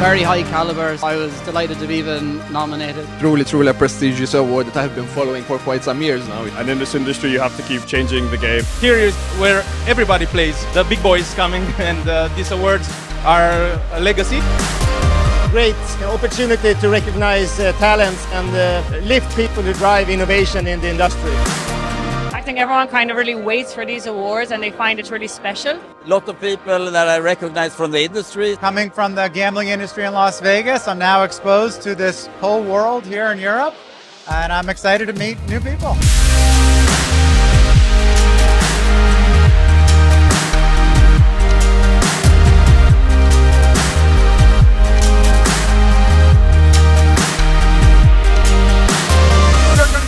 Very high caliber. I was delighted to be even nominated. Truly, truly a prestigious award that I have been following for quite some years now. And in this industry, you have to keep changing the game. Here is where everybody plays. The big boys coming, and uh, these awards are a legacy. Great opportunity to recognize uh, talents and uh, lift people who drive innovation in the industry. I think everyone kind of really waits for these awards and they find it really special. A lot of people that I recognize from the industry. Coming from the gambling industry in Las Vegas, I'm now exposed to this whole world here in Europe, and I'm excited to meet new people.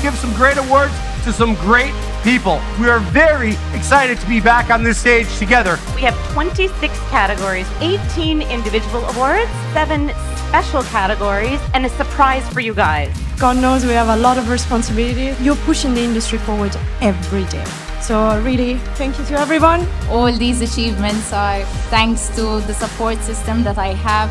give some great awards to some great people. We are very excited to be back on this stage together. We have 26 categories, 18 individual awards, seven special categories, and a surprise for you guys. God knows we have a lot of responsibility. You're pushing the industry forward every day. So really, thank you to everyone. All these achievements are thanks to the support system that I have.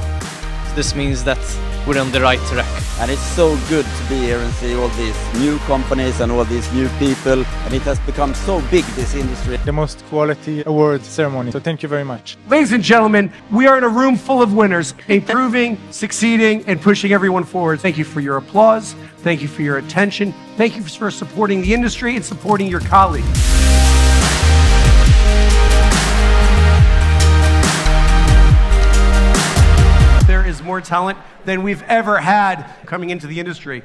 This means that we're on the right track. And it's so good to be here and see all these new companies and all these new people. And it has become so big, this industry. The most quality award ceremony. So thank you very much. Ladies and gentlemen, we are in a room full of winners, improving, succeeding, and pushing everyone forward. Thank you for your applause. Thank you for your attention. Thank you for supporting the industry and supporting your colleagues. More talent than we've ever had coming into the industry.